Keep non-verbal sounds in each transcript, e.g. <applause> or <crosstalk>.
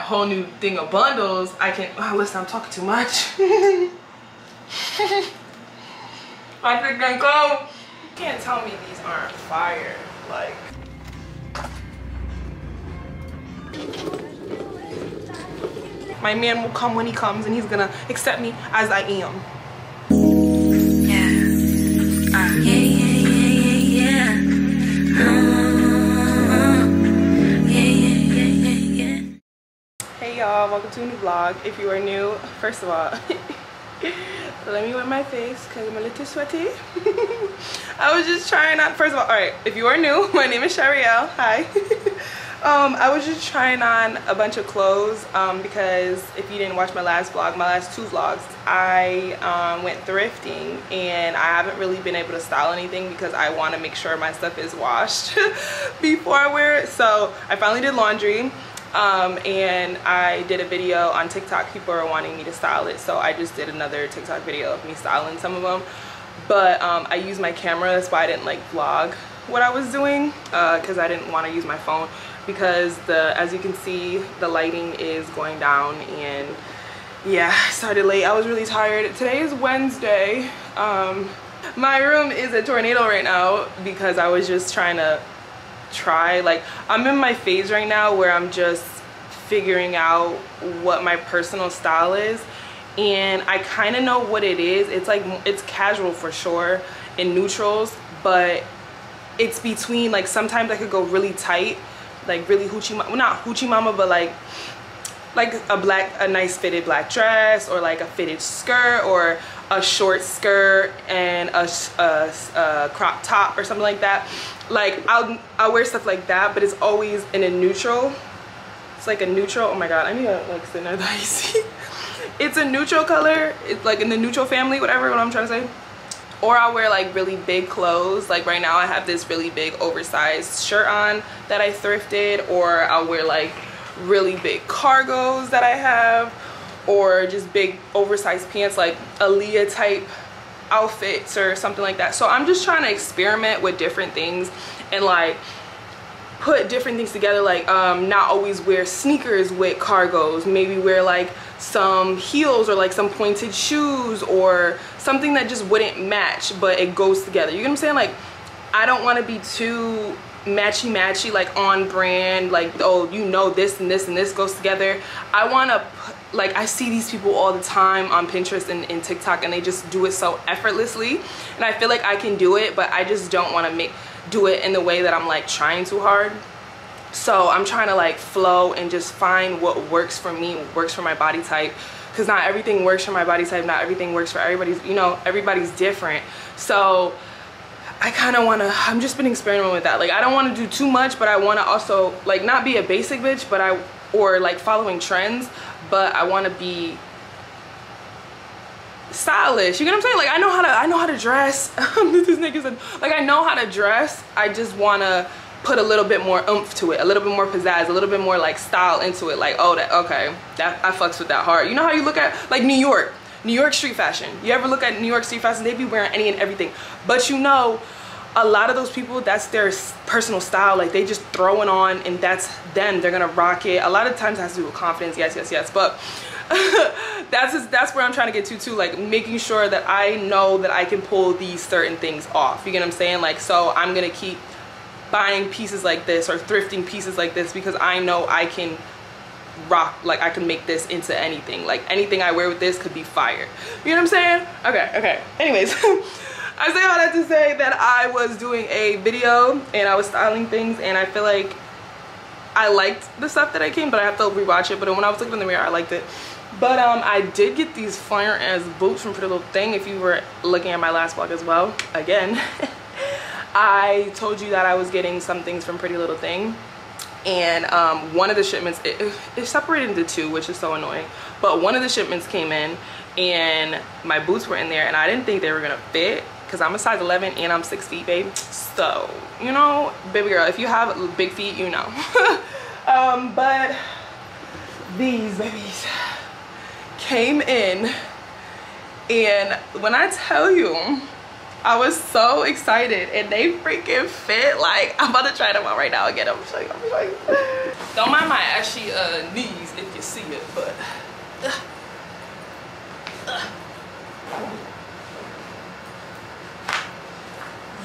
whole new thing of bundles, I can, oh, listen, I'm talking too much. I think I go. You can't tell me these aren't fire. Like, my man will come when he comes and he's gonna accept me as I am. Yeah. Uh, yeah, yeah, yeah, yeah, yeah. Y'all, welcome to a new vlog. If you are new, first of all, <laughs> let me wet my face because I'm a little sweaty. <laughs> I was just trying on, first of all, all right, if you are new, <laughs> my name is Shyrayel, hi. um, I was just trying on a bunch of clothes um, because if you didn't watch my last vlog, my last two vlogs, I um, went thrifting and I haven't really been able to style anything because I want to make sure my stuff is washed before I wear it. So I finally did laundry. Um, and I did a video on TikTok. People are wanting me to style it, so I just did another TikTok video of me styling some of them. But um, I used my camera, that's why I didn't like vlog what I was doing, because uh, I didn't want to use my phone because the, as you can see, the lighting is going down and yeah, started late. I was really tired. Today is Wednesday. Um, my room is a tornado right now because I was just trying to try. Like i'm in my phase right now where i'm just figuring out what my personal style is and i kind of know what it is. It's like it's casual for sure in neutrals but it's between like sometimes i could go really tight like really hoochie well, not hoochie mama but like like a black a nice fitted black dress or like a fitted skirt or a short skirt and a, a, a crop top or something like that. Like I'll I'll wear stuff like that but it's always in a neutral. It's like a neutral oh my god I need to like sit that <laughs> you see. It's a neutral color it's like in the neutral family whatever what I'm trying to say. Or I'll wear like really big clothes. Like right now I have this really big oversized shirt on that I thrifted or I'll wear like really big cargos that I have or just big oversized pants like Aaliyah type outfits or something like that. So I'm just trying to experiment with different things and like put different things together like um, not always wear sneakers with cargos. Maybe wear like some heels or like some pointed shoes or something that just wouldn't match but it goes together. You know what I'm saying? Like I don't want to be too matchy matchy like on brand like oh you know this and this and this goes together. I want to like I see these people all the time on Pinterest and, and TikTok and they just do it so effortlessly. And I feel like I can do it but I just don't want to make do it in the way that I'm like trying too hard. So I'm trying to like flow and just find what works for me works for my body type. Because not everything works for my body type not everything works for everybody's you know everybody's different. So I kind of want to I'm just been experimenting with that. Like I don't want to do too much but I want to also like not be a basic bitch but I or like following trends but I want to be stylish you get what I'm saying? Like I know how to I know how to dress. <laughs> This like I know how to dress I just want to put a little bit more oomph to it a little bit more pizzazz a little bit more like style into it like oh that okay that I fucks with that hard. You know how you look at like New York New York street fashion. You ever look at New York street fashion? They be wearing any and everything. But you know a lot of those people that's their personal style. Like they just throw it on and that's them. They're gonna rock it. A lot of times it has to do with confidence. Yes yes yes. But <laughs> that's just, that's where I'm trying to get to too. Like making sure that I know that I can pull these certain things off. You get what I'm saying? Like so I'm gonna keep buying pieces like this or thrifting pieces like this because I know I can rock like I can make this into anything. Like anything I wear with this could be fire. You know what I'm saying? Okay okay. Anyways <laughs> I say all that to say that I was doing a video and I was styling things and I feel like I liked the stuff that I came but I have to rewatch it. But when I was looking in the mirror I liked it. But um I did get these fire ass boots from Pretty Little Thing if you were looking at my last vlog as well again. <laughs> I told you that I was getting some things from Pretty Little Thing. And um, one of the shipments it, it separated into two which is so annoying. But one of the shipments came in and my boots were in there and I didn't think they were gonna fit because I'm a size 11 and I'm six feet, babe. So, you know, baby girl, if you have big feet, you know. <laughs> um, but these babies came in and when I tell you, I was so excited and they freaking fit. Like, I'm about to try them on right now again. I'm gonna show you, I'm. <laughs> Don't mind my ashy uh, knees if you see it, but.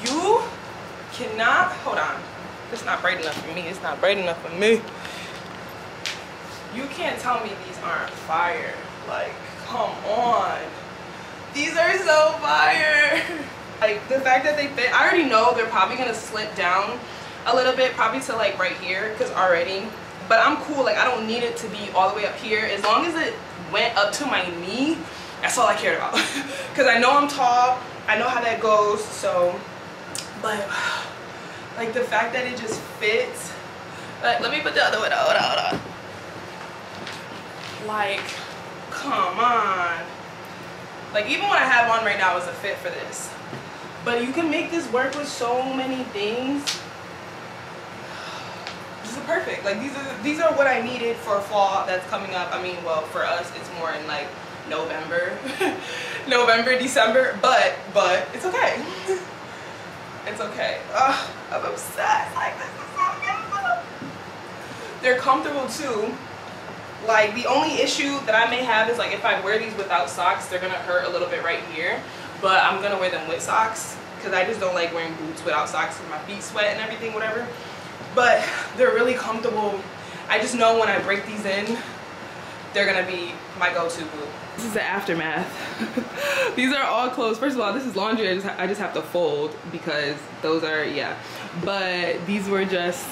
You cannot, hold on. It's not bright enough for me. It's not bright enough for me. You can't tell me these aren't fire. Like, come on. These are so fire. <laughs> Like the fact that they fit, I already know they're probably gonna slip down a little bit, probably to like right here, cause already. But I'm cool, like I don't need it to be all the way up here. As long as it went up to my knee, that's all I cared about. <laughs> cause I know I'm tall, I know how that goes, so. But like the fact that it just fits. Like, let me put the other one, on, hold on. Like, come on. Like even what I have on right now is a fit for this. But you can make this work with so many things. This is perfect. Like these are these are what I needed for a fall that's coming up. I mean, well, for us it's more in like November. <laughs> November, December, but but it's okay. <laughs> it's okay. Ugh, I'm obsessed. Like this is so beautiful. They're comfortable too. Like the only issue that I may have is like if I wear these without socks, they're gonna hurt a little bit right here. But I'm gonna wear them with socks because I just don't like wearing boots without socks because my feet sweat and everything, whatever. But they're really comfortable. I just know when I break these in, they're gonna be my go-to boot. This is the aftermath. <laughs> these are all clothes. First of all, this is laundry. I just, I just have to fold because those are, yeah. But these were just,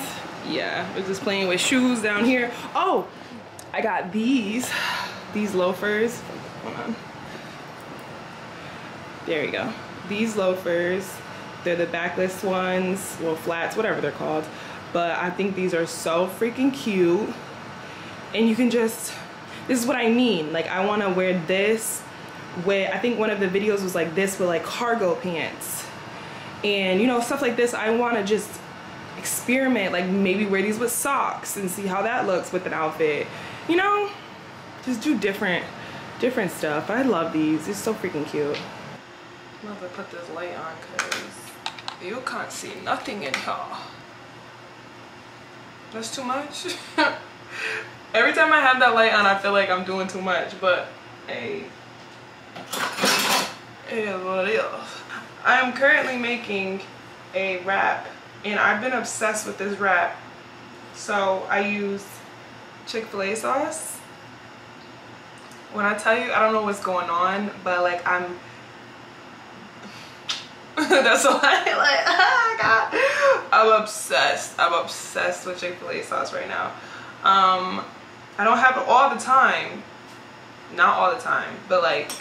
yeah, we're just playing with shoes down here. Oh, I got these, these loafers. There you go. These loafers, they're the backless ones, well flats, whatever they're called. But I think these are so freaking cute. And you can just, this is what I mean. Like I wanna wear this with, I think one of the videos was like this with like cargo pants. And you know, stuff like this, I wanna just experiment, like maybe wear these with socks and see how that looks with an outfit. You know, just do different, different stuff. I love these, it's so freaking cute. I'm gonna put this light on because you can't see nothing in here. That's too much. <laughs> Every time I have that light on, I feel like I'm doing too much, but hey, what is. I am currently making a wrap and I've been obsessed with this wrap. So I use Chick-fil-A sauce. When I tell you, I don't know what's going on, but like I'm <laughs> That's why <laughs> like <laughs> oh god. I'm obsessed. I'm obsessed with Chick-fil-A sauce right now. Um I don't have it all the time. Not all the time, but like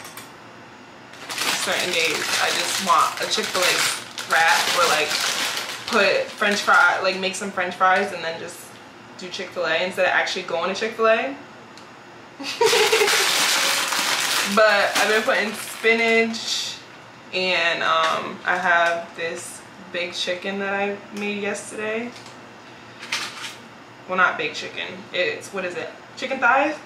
certain days I just want a Chick-fil-A wrap or like put french fry like make some french fries and then just do Chick-fil-A instead of actually going to Chick-fil-A. <laughs> but I've been putting spinach and um, I have this baked chicken that I made yesterday. Well, not baked chicken. It's, what is it? Chicken thighs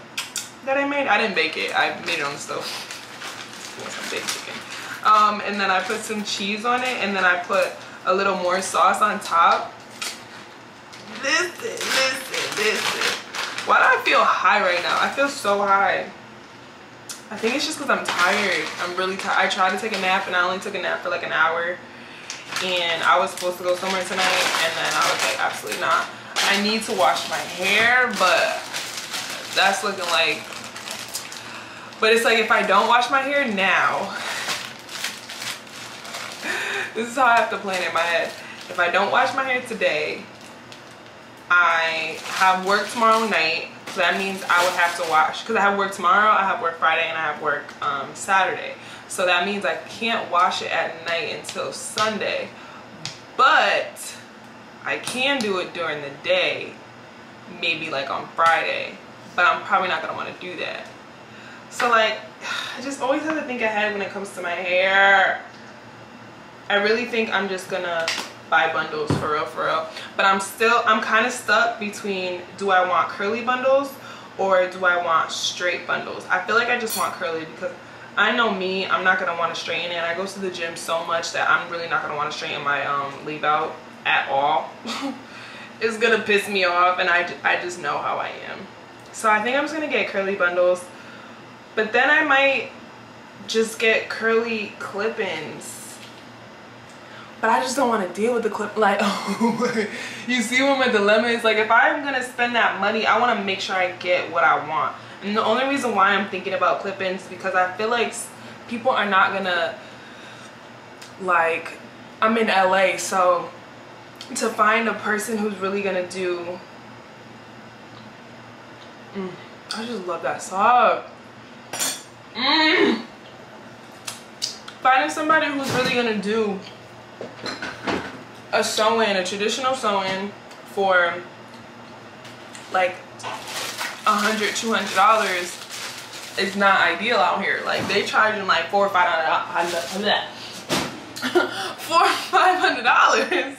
that I made? I didn't bake it. I made it on the stove. Some baked chicken. Um, and then I put some cheese on it and then I put a little more sauce on top. Listen, listen, listen. Why do I feel high right now? I feel so high. I think it's just because I'm tired. I'm really tired. I tried to take a nap and I only took a nap for like an hour. And I was supposed to go somewhere tonight and then I was like, absolutely not. I need to wash my hair, but that's looking like, but it's like if I don't wash my hair now, <laughs> this is how I have to plan in my head. If I don't wash my hair today, I have work tomorrow night. So that means I would have to wash because I have work tomorrow, I have work Friday, and I have work um, Saturday. So that means I can't wash it at night until Sunday. But I can do it during the day, maybe like on Friday. But I'm probably not gonna wanna do that. So like, <sighs> I just always have to think ahead when it comes to my hair. I really think I'm just gonna buy bundles for real for real but i'm still i'm kind of stuck between do i want curly bundles or do i want straight bundles i feel like i just want curly because I know me, I'm not gonna want to straighten it. I go to the gym so much that I'm really not gonna want to straighten my um, leave out at all. <laughs> it's gonna piss me off, and I, I just know how I am. So I think I'm just gonna get curly bundles, but then I might just get curly clip-ins. But I just don't want to deal with the clip. <laughs> Like, you see what my dilemma is? Like, if I'm gonna spend that money, I want to make sure I get what I want. And the only reason why I'm thinking about clip-ins because I feel like people are not gonna like I'm in LA so to find a person who's really gonna do mm, I just love that song mm. finding somebody who's really gonna do a sew-in a traditional sew-in for like a hundred, two hundred dollars is not ideal out here. Like they charging like four or five hundred <laughs> four or five hundred dollars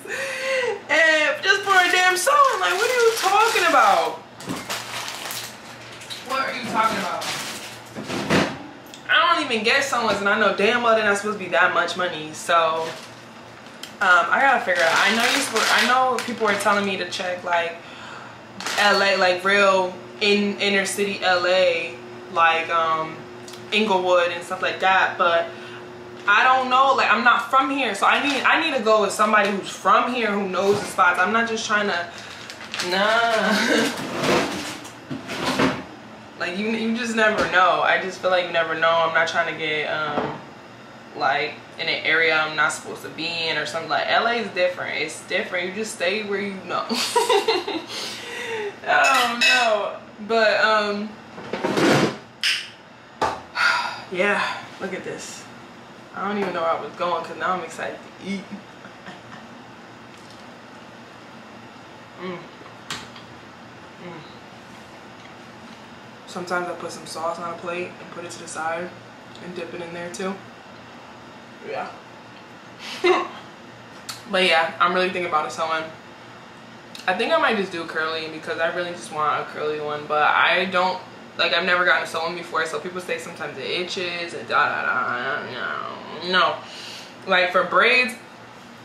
and just for a damn sew-in. Like what are you talking about? What are you talking about? I don't even get sew-ins and I know damn well they're not supposed to be that much money. So um, I gotta figure out. I know you. I know people are telling me to check like LA, like real in inner city LA, like um, Inglewood and stuff like that. But I don't know. Like I'm not from here, so I need I need to go with somebody who's from here who knows the spots. I'm not just trying to. Nah. <laughs> like you, you just never know. I just feel like you never know. I'm not trying to get um, like in an area I'm not supposed to be in or something. Like LA is different. It's different. You just stay where you know. <laughs> oh no but um <sighs> yeah look at this I don't even know where I was going because now I'm excited to eat <laughs> mm. Sometimes I put some sauce on a plate and put it to the side and dip it in there too yeah <laughs> but yeah I'm really thinking about it someone I think I might just do curly because I really just want a curly one. But I don't, like I've never gotten a sew before. So people say sometimes it itches and da da da. No, no. Like for braids,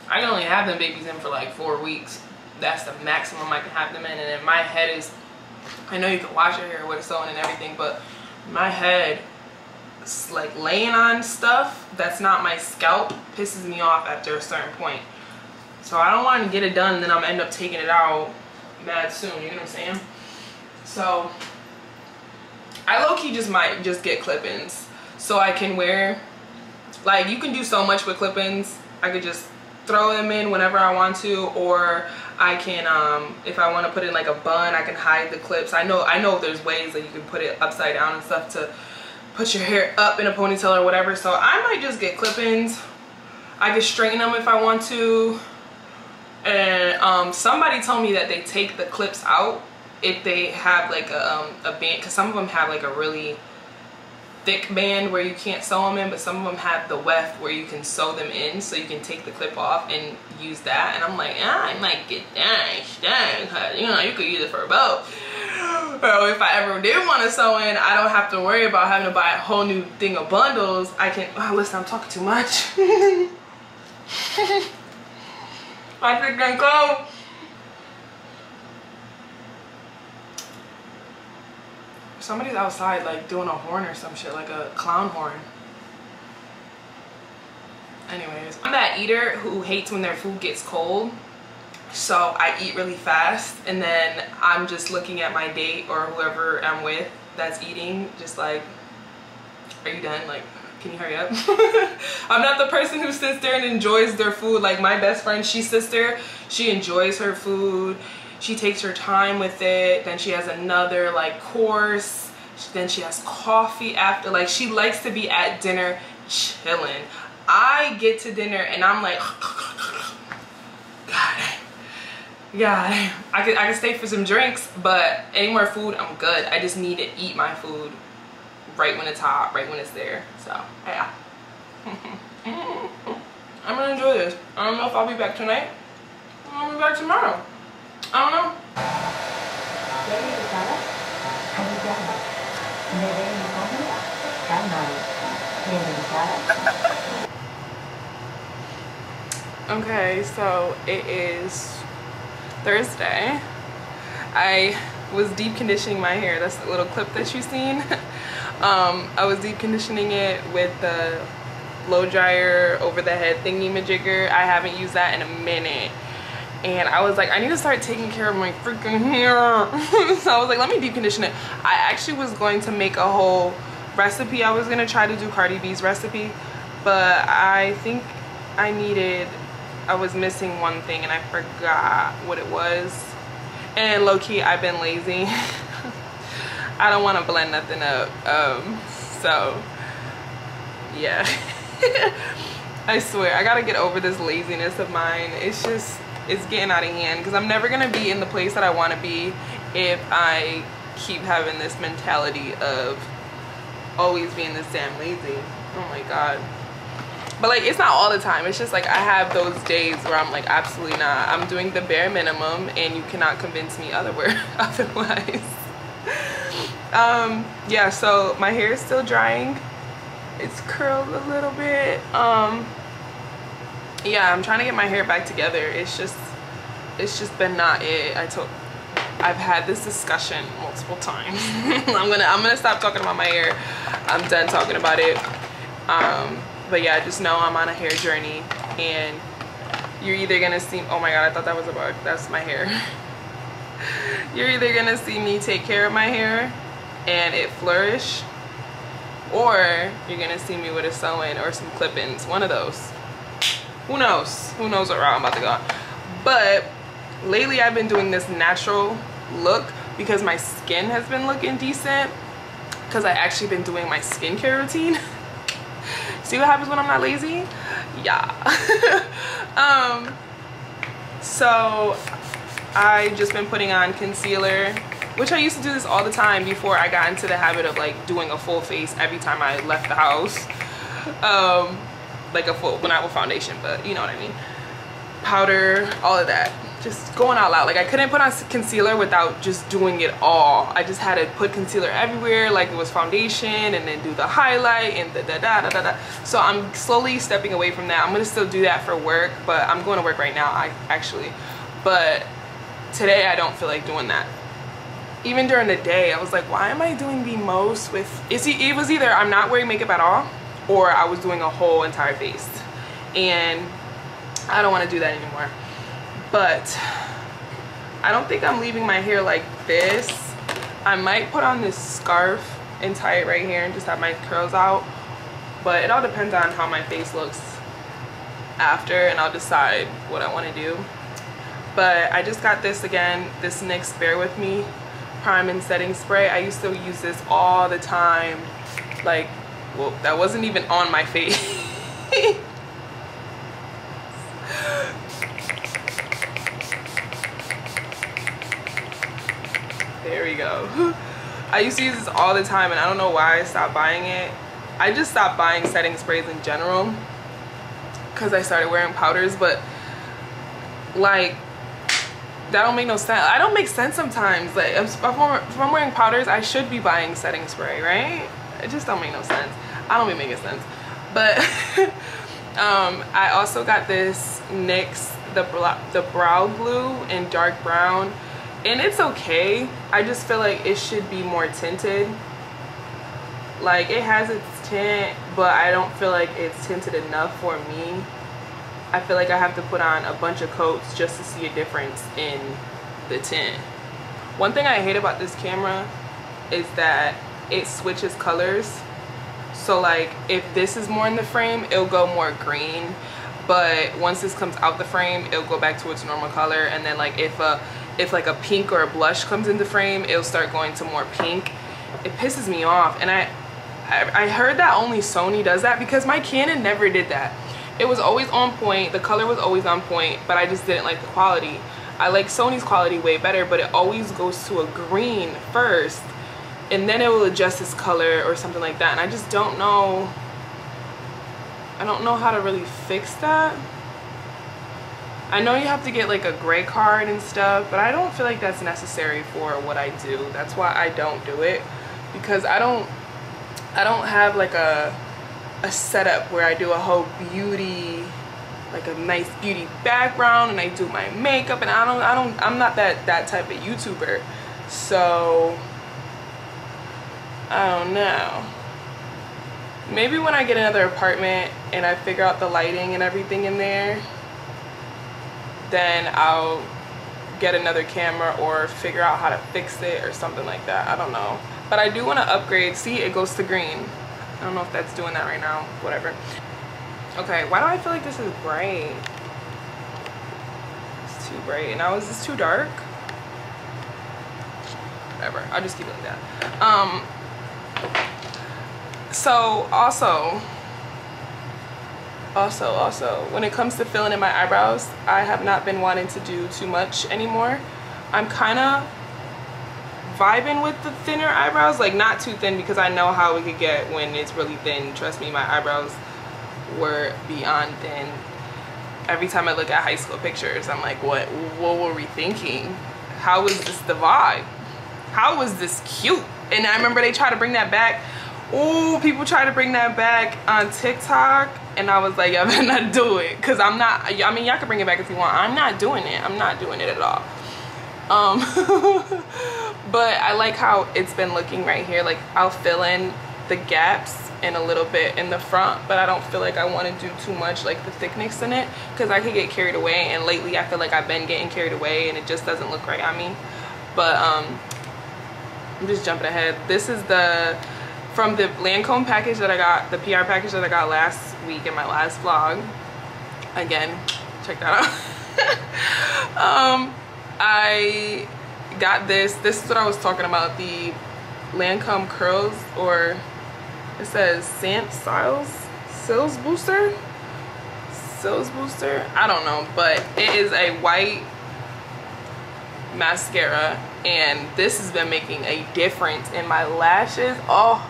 I can only have them babies in for like four weeks. That's the maximum I can have them in. And then my head is, I know you can wash your hair with a sew-in and everything, but my head like laying on stuff that's not my scalp pisses me off after a certain point. So I don't want to get it done and then I'm end up taking it out mad soon, you know what I'm saying? So I low-key just might just get clip-ins so I can wear, like you can do so much with clip-ins. I could just throw them in whenever I want to or I can, um, if I want to put in like a bun, I can hide the clips. I know, I know there's ways that you can put it upside down and stuff to put your hair up in a ponytail or whatever. So I might just get clip-ins. I can straighten them if I want to and um, somebody told me that they take the clips out if they have like a, um, a band because some of them have like a really thick band where you can't sew them in but some of them have the weft where you can sew them in so you can take the clip off and use that. And I'm like ah, I might get that because you know you could use it for both. So if I ever did want to sew in I don't have to worry about having to buy a whole new thing of bundles. I can oh, listen I'm talking too much. I think I go. Somebody's outside like doing a horn or some shit, like a clown horn. Anyways, I'm that eater who hates when their food gets cold. So I eat really fast and then I'm just looking at my date or whoever I'm with that's eating, just like, are you done? Like, can you hurry up? <laughs> I'm not the person who sits there and enjoys their food. Like my best friend, she's sister, she enjoys her food. She takes her time with it. Then she has another like course. Then she has coffee after. Like she likes to be at dinner chilling. I get to dinner and I'm like, <laughs> God, God, I could, I could stay for some drinks, but any more food, I'm good. I just need to eat my food right when it's hot, right when it's there. So, yeah. <laughs> I'm gonna enjoy this. I don't know if I'll be back tonight. I'll be back tomorrow. Don't know. Okay, so it is Thursday. I was deep conditioning my hair. That's the little clip that you've seen. <laughs> um, I was deep conditioning it with the blow dryer over the head thingy majigger. I haven't used that in a minute. And I was like, I need to start taking care of my freaking hair. <laughs> so I was like, let me deep condition it. I actually was going to make a whole recipe. I was gonna try to do Cardi B's recipe, but I think I needed I was missing one thing and I forgot what it was. And low-key, I've been lazy. <laughs> I don't want to blend nothing up. Um, so, yeah. <laughs> I swear, I gotta get over this laziness of mine. It's just, it's getting out of hand because I'm never gonna be in the place that I want to be if I keep having this mentality of always being this damn lazy. Oh my god. But like it's not all the time. It's just like i have those days where i'm like absolutely not. I'm doing the bare minimum and you cannot convince me otherwise <laughs> otherwise. Um yeah so my hair is still drying. It's curled a little bit. Um yeah i'm trying to get my hair back together it's just it's just been not it i told I've had this discussion multiple times. <laughs> I'm gonna I'm gonna stop talking about my hair. I'm done talking about it. Um, but yeah just know i'm on a hair journey and you're either gonna see oh my god i thought that was a bug that's my hair <laughs> you're either gonna see me take care of my hair and it flourish or you're gonna see me with a sew-in or some clip-ins one of those who knows? Who knows what route i'm about to go on. But lately i've been doing this natural look because my skin has been looking decent because i actually been doing my skincare routine. <laughs> See what happens when i'm not lazy? Yeah. <laughs> Um so i just been putting on concealer which i used to do this all the time before i got into the habit of like doing a full face every time i left the house. Um like a full well not with foundation but you know what i mean. Powder all of that. Just going out loud. Like I couldn't put on concealer without just doing it all. I just had to put concealer everywhere like it was foundation and then do the highlight and da da da da da, da. so I'm slowly stepping away from that. I'm gonna still do that for work but I'm going to work right now I actually. But today I don't feel like doing that. Even during the day I was like why am I doing the most with it's, it was either I'm not wearing makeup at all or I was doing a whole entire face and I don't want to do that anymore but I don't think I'm leaving my hair like this. I might put on this scarf and tie it right here and just have my curls out. But it all depends on how my face looks after and I'll decide what I want to do. But I just got this again, this NYX Bare With Me Prime and Setting Spray. I used to use this all the time. Like, well, that wasn't even on my face. There we go. I used to use this all the time and I don't know why I stopped buying it. I just stopped buying setting sprays in general because I started wearing powders but like that don't make no sense. I don't make sense sometimes. Like if I'm, if I'm wearing powders I should be buying setting spray right? It just don't make no sense. I don't be making sense. But <laughs> um, I also got this NYX the, the brow glue in dark brown and it's okay. I just feel like it should be more tinted. Like it has its tint but i don't feel like it's tinted enough for me. I feel like i have to put on a bunch of coats just to see a difference in the tint. One thing i hate about this camera is that it switches colors so like if this is more in the frame it'll go more green. But once this comes out the frame it'll go back to its normal color. And then like if a if like a pink or a blush comes into frame it'll start going to more pink. It pisses me off. And I, I I heard that only Sony does that because my Canon never did that. It was always on point. The color was always on point but I just didn't like the quality. I like Sony's quality way better but it always goes to a green first and then it will adjust its color or something like that and I just don't know I don't know how to really fix that I know you have to get like a gray card and stuff, but I don't feel like that's necessary for what I do. That's why I don't do it because I don't I don't have like a a setup where I do a whole beauty like a nice beauty background and I do my makeup and I don't I don't I'm not that that type of YouTuber so I don't know. Maybe when I get another apartment and I figure out the lighting and everything in there then I'll get another camera or figure out how to fix it or something like that. I don't know. But I do want to upgrade. See it goes to green. I don't know if that's doing that right now. Whatever. Okay why do I feel like this is bright? It's too bright. Now is this too dark? Whatever. I'll just keep it like that. Um so also also also when it comes to filling in my eyebrows I have not been wanting to do too much anymore. I'm kind of vibing with the thinner eyebrows like not too thin because I know how it could get when it's really thin. Trust me my eyebrows were beyond thin. Every time I look at high school pictures I'm like what what were we thinking? How was this the vibe? How was this cute and I remember they tried to bring that back. Oh people try to bring that back on TikTok and I was like y'all better not do it. Because I'm not I mean y'all can bring it back if you want. I'm not doing it. I'm not doing it at all. Um <laughs> but I like how it's been looking right here. Like I'll fill in the gaps in a little bit in the front but I don't feel like I want to do too much like the thickness in it because I could get carried away and lately I feel like I've been getting carried away and it just doesn't look right on me. But um I'm just jumping ahead this is the from the Lancome package that I got, the PR package that I got last week in my last vlog. Again, check that out. <laughs> um, I got this. This is what I was talking about, the Lancome curls or it says Sant Styles Cils Booster. Cils Booster? I don't know, but it is a white mascara and this has been making a difference in my lashes. Oh,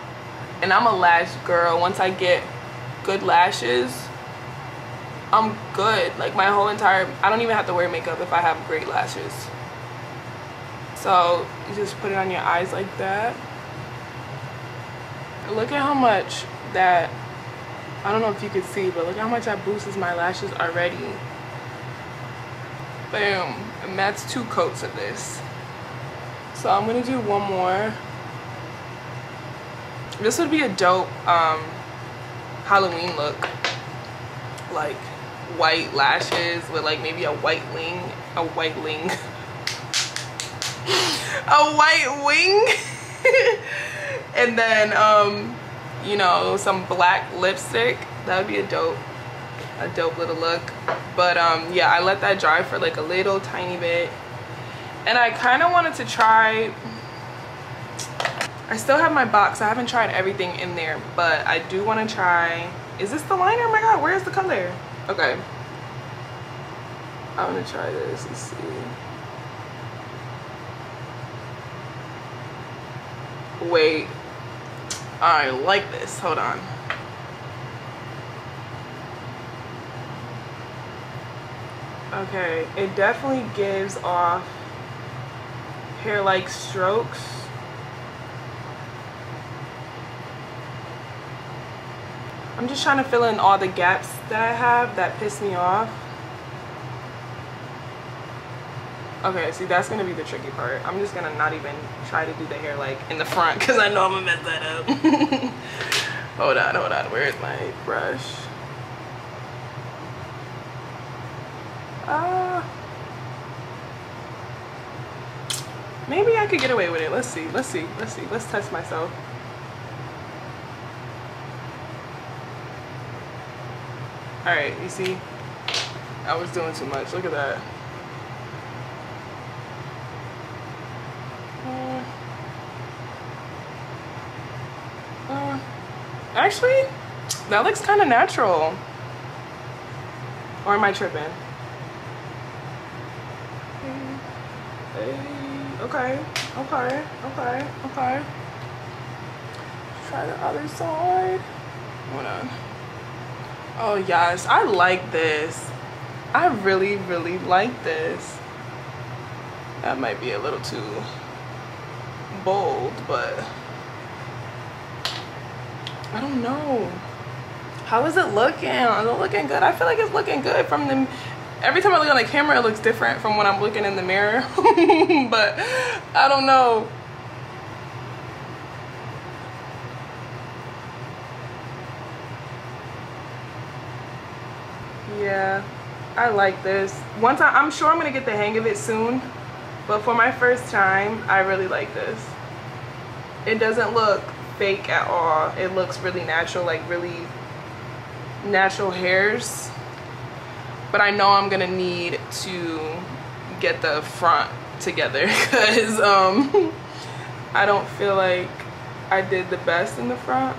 and I'm a lash girl. Once I get good lashes, I'm good. Like my whole entire, I don't even have to wear makeup if I have great lashes. So you just put it on your eyes like that. Look at how much that, I don't know if you can see, but look how much that boosts my lashes already. Boom. And that's two coats of this. So I'm gonna do one more. This would be a dope um, Halloween look. Like white lashes with like maybe a white wing, <laughs> a white wing, a white wing. and then, um, you know, some black lipstick. That would be a dope, a dope little look. But um, yeah, I let that dry for like a little tiny bit. And I kind of wanted to try I still have my box. I haven't tried everything in there, but I do want to try. Is this the liner? Oh my god, where's the color? Okay. i'm gonna try this. Let's see. Wait. I like this. Hold on. Okay, it definitely gives off hair-like strokes I'm just trying to fill in all the gaps that I have that piss me off. Okay, see that's gonna be the tricky part. I'm just gonna not even try to do the hair like in the front because I know I'm gonna mess that up. <laughs> hold on, hold on, where is my brush? Uh, maybe I could get away with it. Let's see, let's see, let's see. Let's test myself. all right you see? I was doing too much. Look at that. Uh, uh, actually that looks kind of natural. Or am I tripping okay okay okay okay try the other side hold on Oh yes, I like this. I really, really like this. That might be a little too bold, but I don't know. How is it looking? Is it looking good? I feel like it's looking good from the every time I look on the camera it looks different from when I'm looking in the mirror. <laughs> but I don't know. Yeah, I like this. Once I, I'm sure I'm gonna get the hang of it soon, but for my first time, I really like this. It doesn't look fake at all. It looks really natural, like really natural hairs. But I know I'm gonna need to get the front together <laughs> because um, I don't feel like I did the best in the front.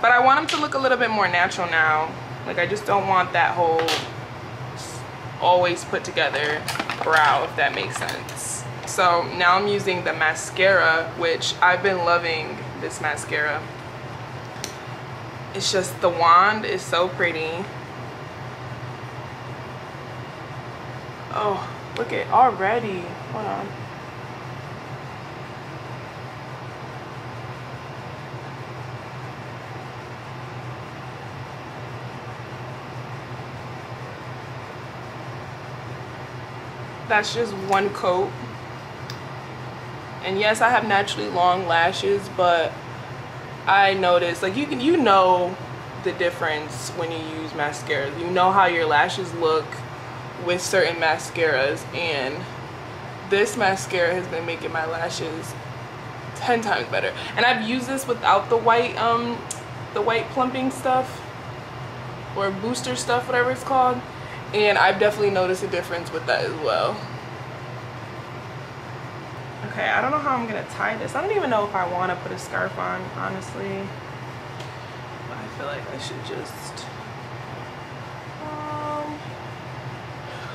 But I want them to look a little bit more natural now. Like I just don't want that whole always put together brow, if that makes sense. So now I'm using the mascara, which I've been loving this mascara. It's just the wand is so pretty. Oh, look at already. Hold on. that's just one coat and yes I have naturally long lashes but I noticed like you can you know the difference when you use mascara you know how your lashes look with certain mascaras and this mascara has been making my lashes 10 times better and I've used this without the white um the white plumping stuff or booster stuff whatever it's called and I've definitely noticed a difference with that as well. Okay, I don't know how I'm gonna tie this. I don't even know if I want to put a scarf on, honestly. But I feel like I should just. Um.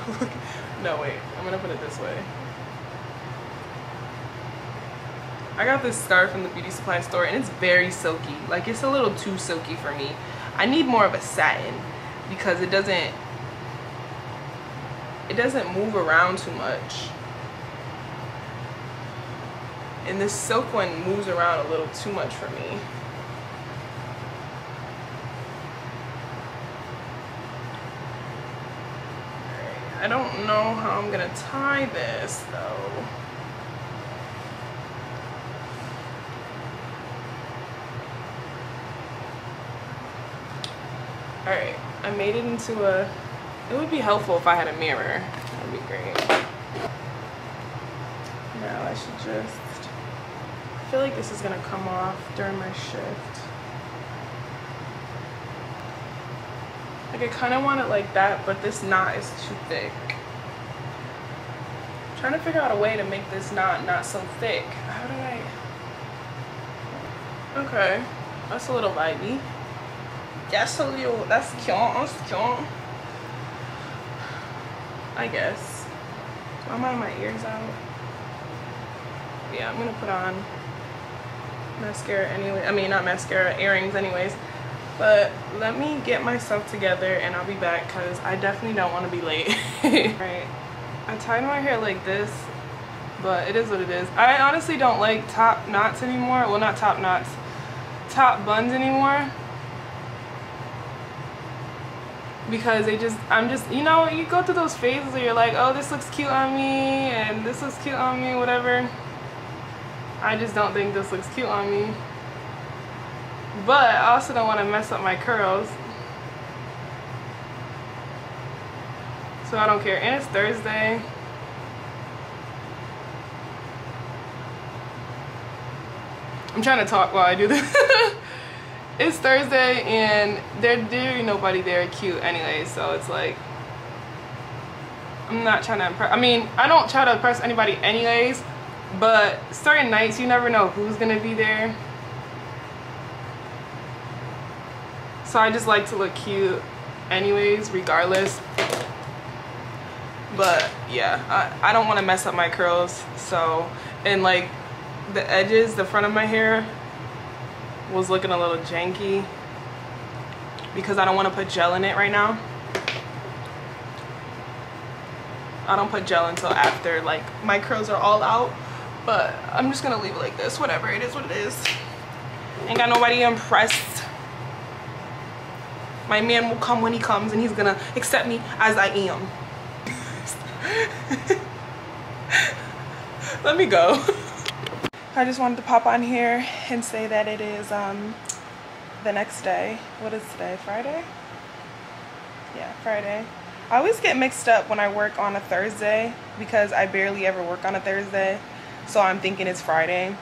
<laughs> no, wait. I'm gonna put it this way. I got this scarf from the beauty supply store and it's very silky. Like it's a little too silky for me. I need more of a satin because it doesn't it doesn't move around too much. And this silk one moves around a little too much for me. I don't know how I'm gonna tie this though. Alright, I made it into a it would be helpful if I had a mirror. That'd be great. Now I should just, I feel like this is gonna come off during my shift. Like I kind of want it like that, but this knot is too thick. I'm trying to figure out a way to make this knot not so thick. How do I? Okay, that's a little vibey. That's a little, that's cute, that's cute. I guess. Do I mind my ears out? Yeah, I'm gonna put on mascara anyway. I mean, not mascara, earrings anyways. But let me get myself together and I'll be back because I definitely don't want to be late. <laughs> right. I tied my hair like this, but it is what it is. I honestly don't like top knots anymore. Well, not top knots, top buns anymore because they just I'm just you know you go through those phases where you're like oh this looks cute on me and this looks cute on me whatever I just don't think this looks cute on me but I also don't want to mess up my curls so I don't care and it's Thursday I'm trying to talk while I do this <laughs> it's Thursday and there there nobody there cute anyway, so it's like I'm not trying to impress. I mean, I don't try to impress anybody anyways, but certain nights you never know who's gonna be there. So I just like to look cute anyways, regardless. But yeah, I, I don't want to mess up my curls. So, and like the edges, the front of my hair, was looking a little janky because I don't want to put gel in it right now. I don't put gel until after like my curls are all out but I'm just gonna leave it like this whatever it is what it is ain't got nobody impressed My man will come when he comes and he's gonna accept me as I am. <laughs> Let me go. I just wanted to pop on here and say that it is um, the next day. What is today? Friday? Yeah, Friday. I always get mixed up when I work on a Thursday because I barely ever work on a Thursday. So I'm thinking it's Friday.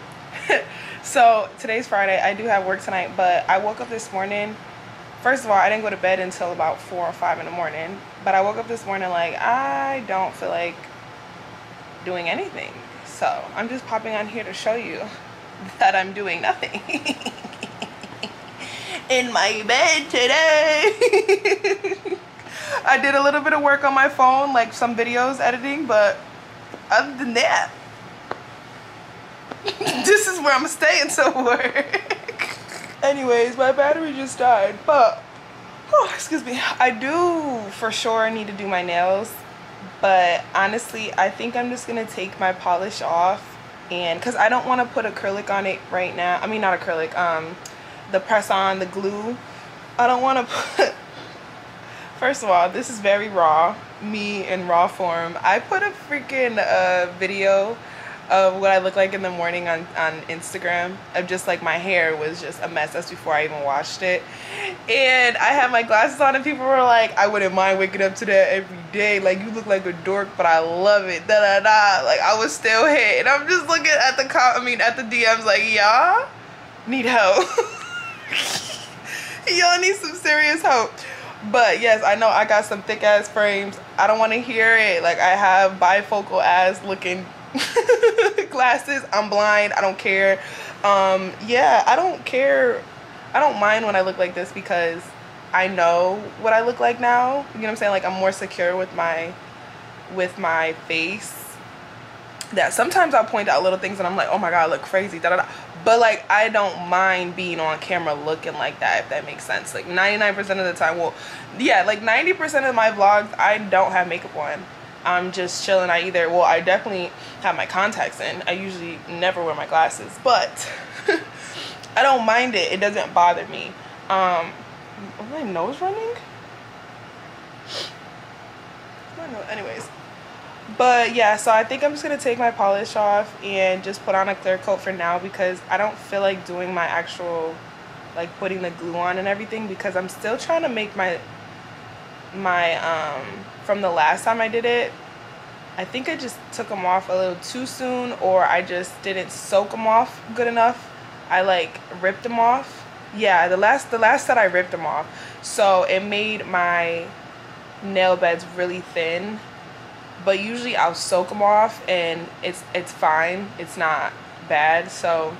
<laughs> so today's Friday. I do have work tonight, but I woke up this morning. First of all, I didn't go to bed until about 4 or 5 in the morning. But I woke up this morning like, I don't feel like doing anything. So I'm just popping on here to show you <laughs> that I'm doing nothing. <laughs> in my bed today. <laughs> I did a little bit of work on my phone, like some videos editing, but other than that, this is where I'm staying work. Anyways, my battery just died, but, oh, excuse me. I do for sure need to do my nails, but honestly, I think I'm just gonna take my polish off and, cause I don't wanna put acrylic on it right now. I mean, not acrylic, um, the press on, the glue. I don't wanna <laughs> put First of all, this is very raw, me in raw form. I put a freaking uh, video of what I look like in the morning on, on Instagram of just like my hair was just a mess. That's before I even washed it. And I had my glasses on and people were like, I wouldn't mind waking up to that every day. Like you look like a dork, but I love it. Da da da. Like I was still hit. And I'm just looking at the com I mean at the DMs like, y'all need help. <laughs> y'all need some serious help. But yes, I know I got some thick ass frames. I don't want to hear it. Like I have bifocal ass looking <laughs> glasses. I'm blind. I don't care. Um, yeah, I don't care. I don't mind when I look like this because I know what I look like now. You know what I'm saying? Like I'm more secure with my with my face. That sometimes I'll point out little things and I'm like, oh my god, I look crazy. Da, da, da but like i don't mind being on camera looking like that if that makes sense like 99% of the time well yeah like 90% of my vlogs i don't have makeup on i'm just chilling i either. Well i definitely have my contacts in. I usually never wear my glasses but <laughs> i don't mind it. It doesn't bother me. Um my nose running? I know. anyways. But yeah so i think i'm just gonna take my polish off and just put on a clear coat for now because i don't feel like doing my actual like putting the glue on and everything because i'm still trying to make my my um from the last time i did it i think i just took them off a little too soon or i just didn't soak them off good enough. I like ripped them off. Yeah the last the last set i ripped them off. So it made my nail beds really thin but usually I'll soak them off and it's it's fine. It's not bad. So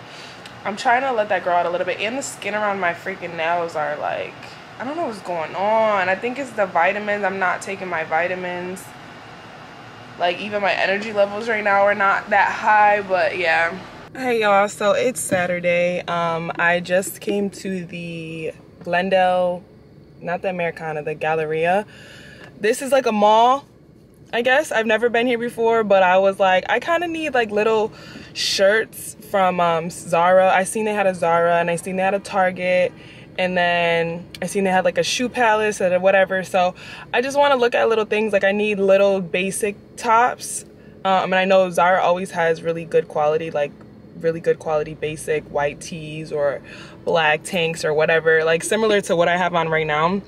I'm trying to let that grow out a little bit. And the skin around my freaking nails are like I don't know what's going on. I think it's the vitamins. I'm not taking my vitamins. Like even my energy levels right now are not that high but yeah. Hey y'all. So it's Saturday. Um I just came to the Glendale not the Americana the Galleria. This is like a mall I guess. I've never been here before, but I was like, I kind of need like little shirts from um, Zara. I seen they had a Zara and I seen they had a Target and then I seen they had like a shoe palace or whatever. So I just want to look at little things. Like I need little basic tops. Um, and I know Zara always has really good quality, like really good quality basic white tees or black tanks or whatever. Like similar to what I have on right now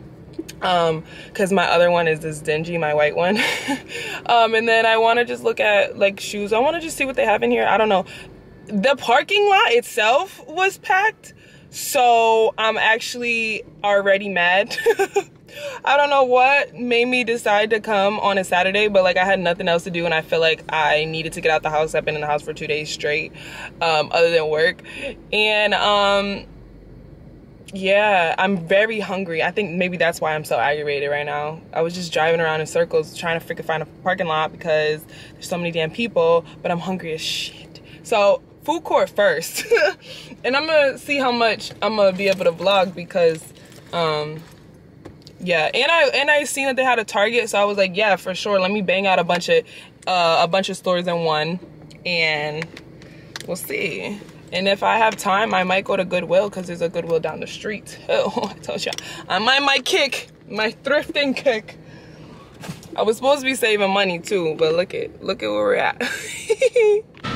um because my other one is this dingy my white one <laughs> um and then i want to just look at like shoes i want to just see what they have in here i don't know the parking lot itself was packed so i'm actually already mad <laughs> I don't know what made me decide to come on a Saturday, but like I had nothing else to do and I feel like I needed to get out the house. I've been in the house for two days straight, um, other than work. And um, yeah, I'm very hungry. I think maybe that's why I'm so aggravated right now. I was just driving around in circles trying to freaking find a parking lot because there's so many damn people, but I'm hungry as shit. So, food court first. <laughs> and I'm gonna see how much I'm gonna be able to vlog because, um, yeah. And I and I seen that they had a Target, so I was like, yeah, for sure. Let me bang out a bunch of uh, a bunch of stores in one, and we'll see And if I have time, I might go to Goodwill because there's a Goodwill down the street. <laughs> Oh, I told you. I'm on my kick, my thrifting kick. I was supposed to be saving money too, but look at look at where we're at. <laughs>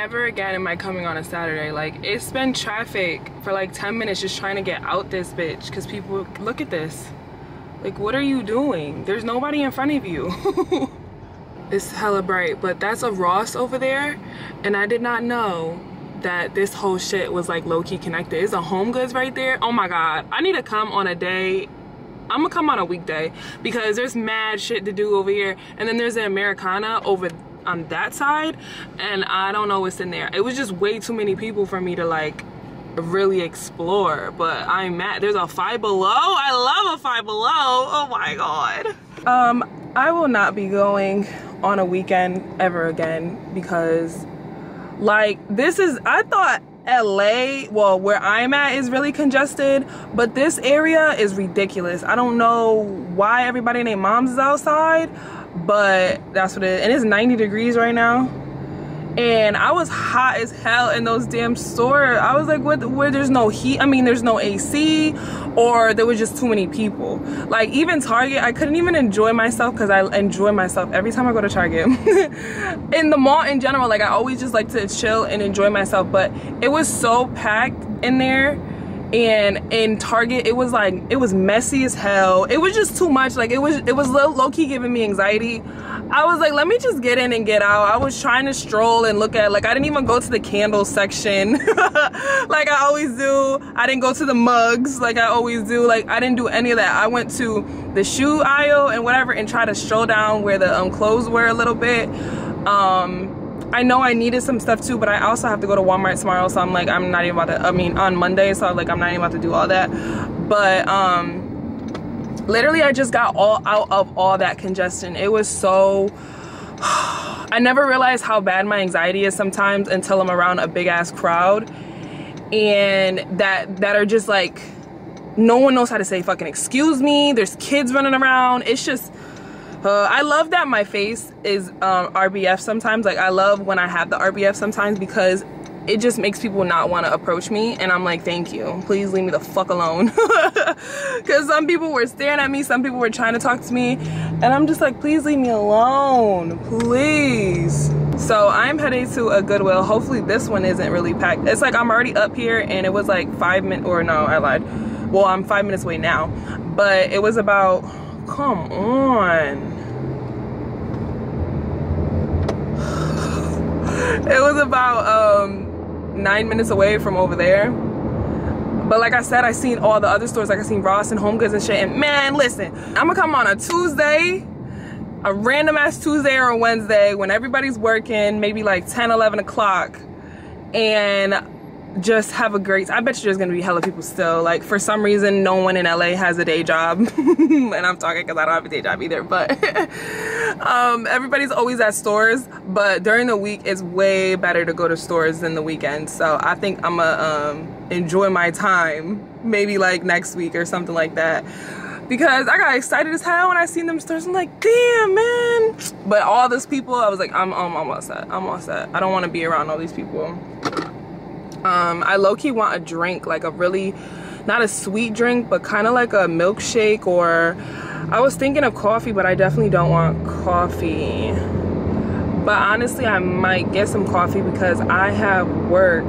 never again am I coming on a Saturday. Like, it's been traffic for like 10 minutes just trying to get out this bitch because people, look at this. Like, what are you doing? There's nobody in front of you. <laughs> it's hella bright, but that's a Ross over there, and I did not know that this whole shit was like low-key connected. It's a Home Goods right there. Oh my God, I need to come on a day I'm gonna come on a weekday because there's mad shit to do over here. And then there's an Americana over on that side and I don't know what's in there. It was just way too many people for me to like really explore but I'm mad there's a five below I love a five below oh my god um I will not be going on a weekend ever again because like this is I thought LA, well, where I'm at is really congested, but this area is ridiculous. I don't know why everybody named moms is outside, but that's what it is. And it's 90 degrees right now. And I was hot as hell in those damn stores. I was like, what, where there's no heat? I mean, there's no AC or there was just too many people. Like even Target, I couldn't even enjoy myself because I enjoy myself every time I go to Target. <laughs> in the mall in general, like I always just like to chill and enjoy myself. But it was so packed in there and in Target it was like it was messy as hell. It was just too much. Like it was it was low, key giving me anxiety. I was like let me just get in and get out. I was trying to stroll and look at like I didn't even go to the candle section. <laughs> Like I always do. I didn't go to the mugs like I always do. Like I didn't do any of that. I went to the shoe aisle and whatever and try to stroll down where the um, clothes were a little bit. Um I know I needed some stuff too, but I also have to go to Walmart tomorrow, so I'm like, I'm not even about to, I mean, on Monday, so I'm like, I'm not even about to do all that. But, um, literally, I just got all out of all that congestion. It was so, <sighs> I never realized how bad my anxiety is sometimes until I'm around a big ass crowd and that, that are just like, no one knows how to say fucking excuse me. There's kids running around. It's just, uh, I love that my face is um, RBF sometimes. Like I love when I have the RBF sometimes because it just makes people not want to approach me and I'm like thank you. Please leave me the fuck alone. <laughs> Because some people were staring at me some people were trying to talk to me and I'm just like please leave me alone. Please. So I'm heading to a Goodwill. Hopefully this one isn't really packed. It's like I'm already up here and it was like five minutes or no I lied. Well I'm five minutes away now but it was about come on it was about um, nine minutes away from over there. But like I said, I seen all the other stores, like I seen Ross and Home Goods and shit. And man, listen, I'm gonna come on a Tuesday a random ass Tuesday or a Wednesday when everybody's working, maybe like 10, 11 o'clock, and just have a great I bet you there's gonna be hella people still. Like for some reason no one in LA has a day job. <laughs> and I'm talking because I don't have a day job either. But <laughs> um, everybody's always at stores. But during the week it's way better to go to stores than the weekend. So I think I'm gonna um, enjoy my time maybe like next week or something like that because I got excited as hell when I seen them stores. I'm like, damn, man. But all these people, I was like, I'm, I'm almost set. I'm all set. I don't want to be around all these people. Um, I low-key want a drink, like a really, not a sweet drink, but kind of like a milkshake or, I was thinking of coffee, but I definitely don't want coffee. But honestly, I might get some coffee because I have work.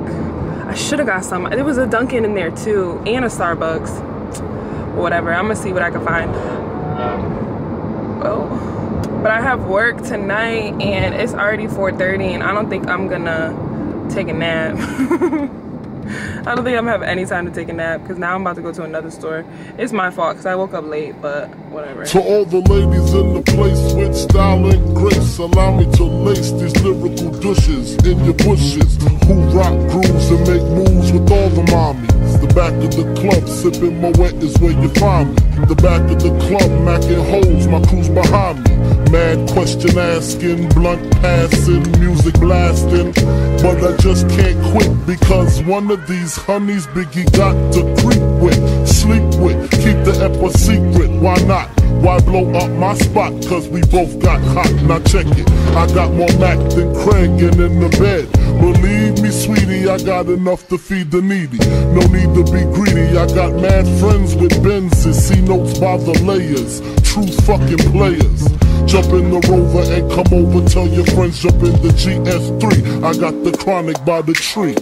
I should have got some. There was a Dunkin' in there too, and a Starbucks whatever. I'm gonna see what I can find. Oh, but I have work tonight and it's already 4.30 and I don't think I'm gonna take a nap. <laughs> I don't think I'm gonna have any time to take a nap because now I'm about to go to another store. It's my fault because I woke up late, but whatever. To all the ladies in the place with style and grace, allow me to lace these lyrical douches in your bushes who rock grooves and make moves with all the mommies. The back of the club, sipping my wet is where you find me. The back of the club, macking holes, my crew's behind me. Mad question asking, blunt passing, music blasting. But I just can't quit because one of these honeys Biggie got to creep with, sleep with, keep the ep a secret. Why not? Why blow up my spot? Cause we both got hot. Now check it. I got more Mac than Craig and in the bed. Believe me, sweetie, I got enough to feed the needy. No need to be greedy. I got mad friends with Benzes. See notes by the layers. True fucking players. Jump in the rover and come over. Tell your friends jump in the GS3. I got the chronic by the tree.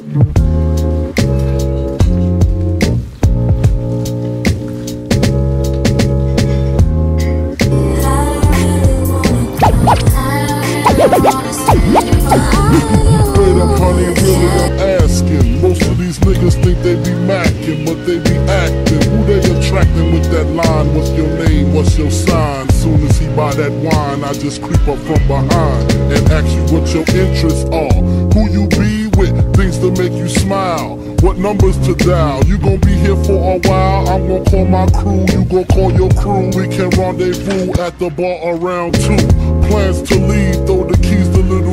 That wine, I just creep up from behind and ask you what your interests are. Who you be with? Things to make you smile. What numbers to dial? You gon' be here for a while. I'm gon' call my crew. You gon' call your crew. We can rendezvous at the bar around two. Plans to leave. Throw the keys to little.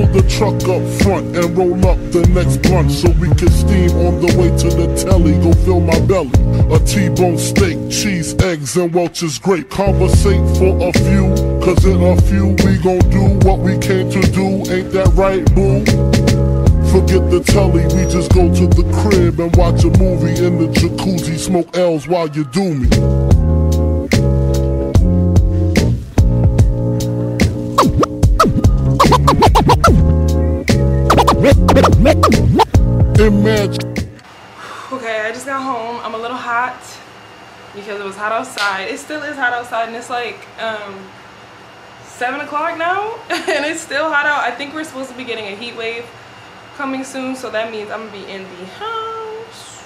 Pull the truck up front and roll up the next blunt so we can steam on the way to the telly. Go fill my belly. A T-bone steak, cheese, eggs, and Welch's grape. Conversate for a few, cause in a few we gon' do what we came to do. Ain't that right, boo? Forget the telly, we just go to the crib and watch a movie in the jacuzzi, smoke L's while you do me. Imagine. Okay, I just got home. I'm a little hot because it was hot outside. It still is hot outside and it's like um, 7 o'clock now <laughs> and it's still hot out. I think we're supposed to be getting a heat wave coming soon so that means I'm gonna be in the house.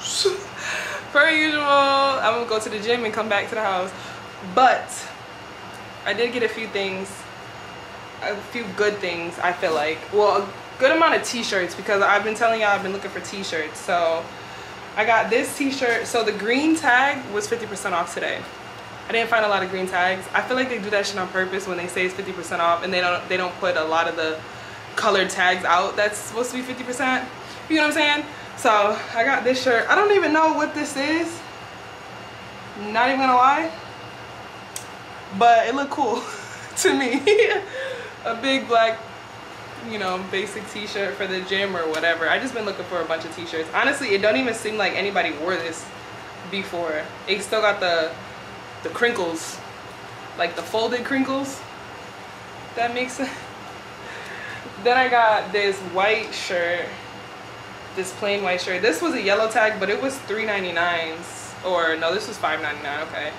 <laughs> Per usual, I'm gonna go to the gym and come back to the house. But I did get a few things, a few good things I feel like. Well, good amount of t-shirts because I've been telling y'all I've been looking for t-shirts. So I got this t-shirt. So the green tag was 50% off today. I didn't find a lot of green tags. I feel like they do that shit on purpose when they say it's 50% off and they don't they don't put a lot of the colored tags out that's supposed to be 50%. You know what I'm saying? So I got this shirt. I don't even know what this is. Not even gonna lie. But it looked cool <laughs> to me. <laughs> a big black, you know, basic t-shirt for the gym or whatever. I just been looking for a bunch of t-shirts. Honestly, it don't even seem like anybody wore this before. It still got the the crinkles, like the folded crinkles. That makes sense. <laughs> Then I got this white shirt, this plain white shirt. This was a yellow tag, but it was $3.99. Or no, this was $5.99. Okay.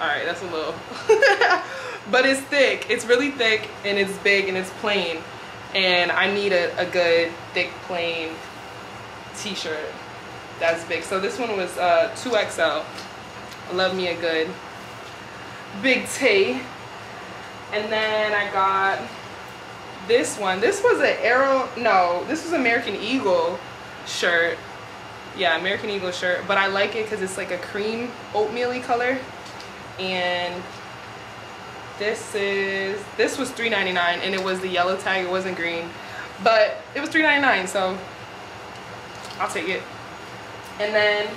All right, that's a little. <laughs> but it's thick. It's really thick and it's big and it's plain. And I need a, a good thick plain t-shirt that's big. So this one was uh, 2XL. Love me a good big T. And then I got this one. This was an Arrow, no, this was American Eagle shirt. Yeah, American Eagle shirt, but I like it because it's like a cream oatmeal color. And this is, this was $3.99 and it was the yellow tag, it wasn't green. But it was $3.99, so I'll take it. And then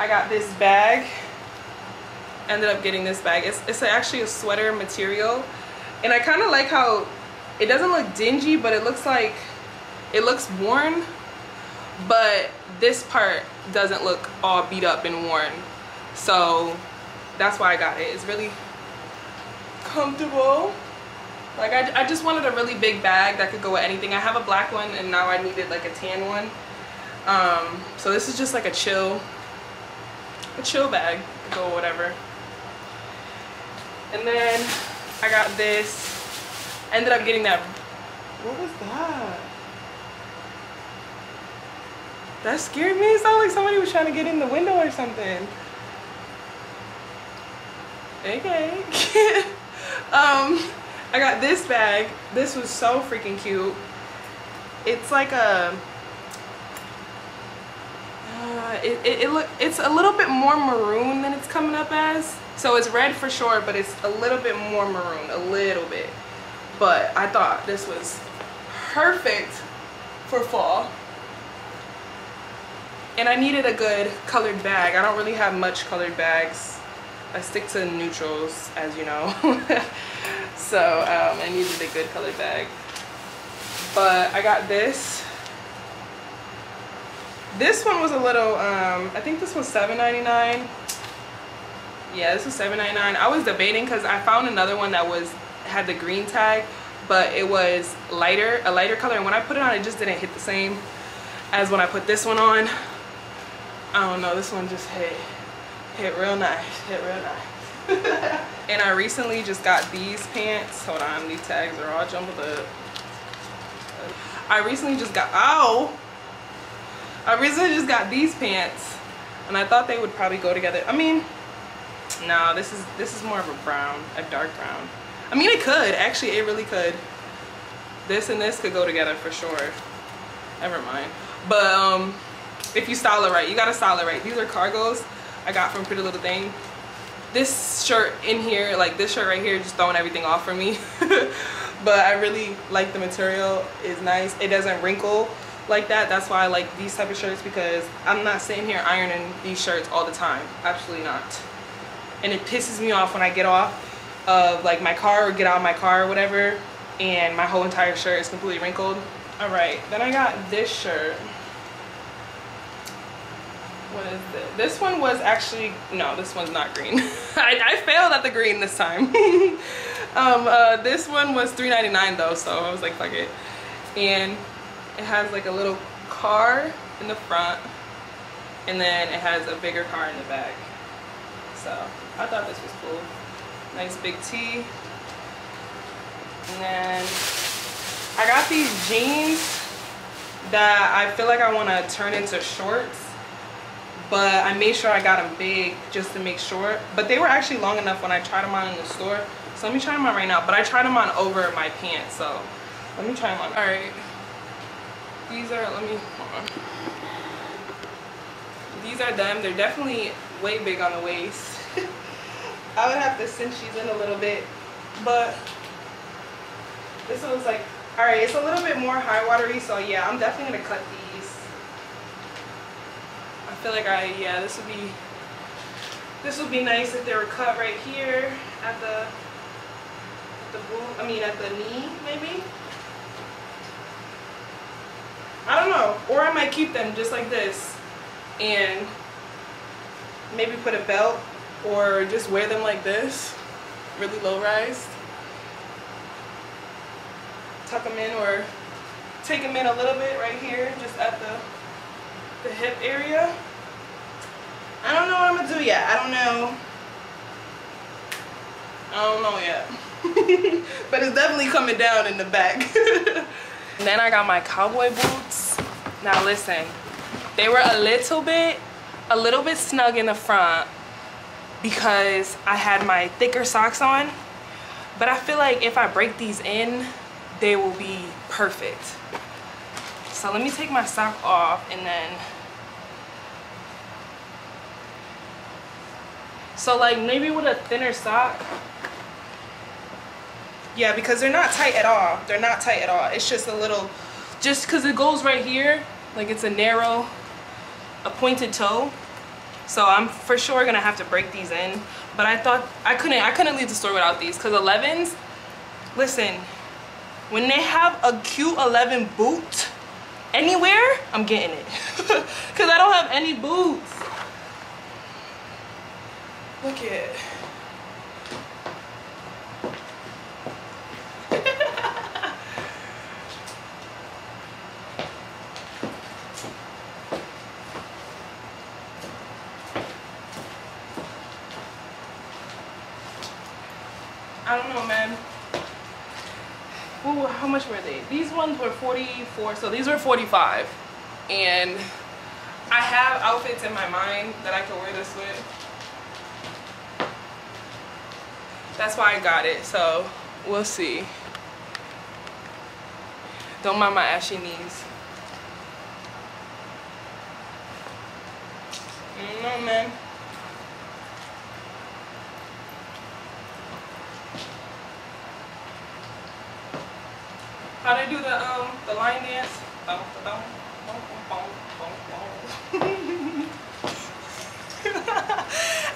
I got this bag. Ended up getting this bag. It's, it's actually a sweater material. And I kind of like how it doesn't look dingy, but it looks like, it looks worn. But this part doesn't look all beat up and worn. So that's why I got it. It's really comfortable. Like I, I just wanted a really big bag that could go with anything. I have a black one and now I needed like a tan one. Um, so this is just like a chill, a chill bag, go whatever. And then I got this, ended up getting that, what was that? That scared me. It sounded like somebody was trying to get in the window or something. Okay. <laughs> um, I got this bag. This was so freaking cute. It's like a, uh, it, it, it look, it's a little bit more maroon than it's coming up as. So it's red for sure, but it's a little bit more maroon, a little bit. But I thought this was perfect for fall. And I needed a good colored bag. I don't really have much colored bags. I stick to neutrals, as you know. <laughs> so um, I needed a good colored bag. But I got this. This one was a little, um, I think this was $7.99. Yeah, this was $7.99. I was debating because I found another one that was had the green tag, but it was lighter, a lighter color. And when I put it on, it just didn't hit the same as when I put this one on. I don't know, this one just hit, hit real nice, hit real nice. <laughs> and I recently just got these pants. Hold on, these tags are all jumbled up. I recently just got, ow! I recently just got these pants and I thought they would probably go together. I mean, no, this is this is more of a brown, a dark brown. I mean, it could, actually, it really could. This and this could go together for sure. Never mind. But um, if you style it right, you gotta style it right. These are cargos I got from Pretty Little Thing. This shirt in here, like this shirt right here, just throwing everything off for me. <laughs> but I really like the material, it's nice. It doesn't wrinkle like that. That's why I like these type of shirts because I'm not sitting here ironing these shirts all the time. Absolutely not. And it pisses me off when I get off of like my car or get out of my car or whatever and my whole entire shirt is completely wrinkled. All right, then I got this shirt. What is this? This one was actually, no, this one's not green. <laughs> I, I, failed at the green this time. <laughs> um, uh, this one was $3.99 though, so I was like, fuck it. And it has like a little car in the front and then it has a bigger car in the back. So I thought this was cool. Nice big tee. And then I got these jeans that I feel like I want to turn into shorts. But I made sure I got them big just to make sure. But they were actually long enough when I tried them on in the store. So let me try them on right now. But I tried them on over my pants. So let me try them on. All right. These are, let me, These are them. They're definitely way big on the waist. <laughs> I would have to cinch these in a little bit. But this one's like, all right, it's a little bit more high watery. So yeah, I'm definitely gonna cut these. I feel like I, yeah, this would be, this would be nice if they were cut right here at the, at the boot, I mean at the knee maybe. I don't know. Or I might keep them just like this and maybe put a belt or just wear them like this, really low rise. Tuck them in or take them in a little bit right here, just at the, the hip area. I don't know what I'm gonna do yet. I don't know. I don't know yet. <laughs> but it's definitely coming down in the back. and <laughs> then I got my cowboy boots. Now listen, they were a little bit, a little bit snug in the front because I had my thicker socks on. but I feel like if I break these in, they will be perfect. So let me take my sock off and then So like maybe with a thinner sock. Yeah, because they're not tight at all. They're not tight at all. It's just a little, just because it goes right here, like it's a narrow, a pointed toe. So I'm for sure gonna have to break these in. But I thought I couldn't I couldn't leave the store without these because 11s, listen, when they have a cute 11 boot anywhere, I'm getting it. <laughs> Cause I don't have any boots. Look at I don't know, man. Ooh, how much were they? These ones were 44, so these were 45. And I have outfits in my mind that I could wear this with. That's why I got it, so we'll see. Don't mind my ashy knees. Mm, no, man. How they do the um the line dance? Bum, bum, bum, bum, bum, bum, bum.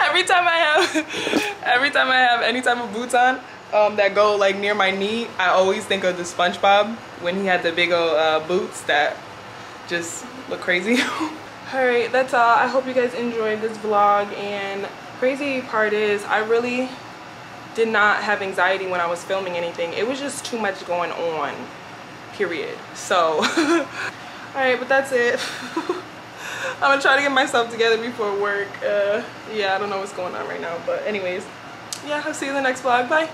every time I have <laughs> every time I have any type of boots on um, that go like near my knee, I always think of the SpongeBob when he had the big old uh, boots that just look crazy. <laughs> Alright, that's all. I hope you guys enjoyed this vlog and crazy part is I really did not have anxiety when I was filming anything. It was just too much going on, period. So, <laughs> alright, but that's it. <laughs> I'm gonna try to get myself together before work. Uh, yeah, I don't know what's going on right now, but anyways, yeah, I'll see you in the next vlog. Bye.